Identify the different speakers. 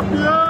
Speaker 1: Champion!